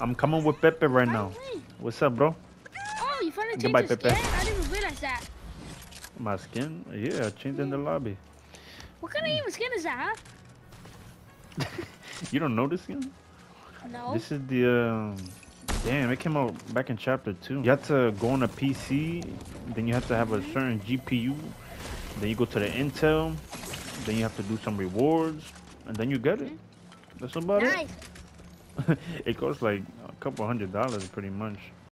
I'm coming with Pepe right now. What's up, bro? Oh, you finally changed Goodbye, your Pepe. skin? I didn't realize that. My skin? Yeah, I changed in the hmm. lobby. What kind of hmm. even skin is that, You don't know this skin? No. This is the um, damn. It came out back in chapter two. You have to go on a PC, then you have to have a mm-hmm. certain GPU. Then you go to the Intel. Then you have to do some rewards, and then you get it. Mm-hmm. That's about nice. it. it costs like a couple hundred dollars, pretty much.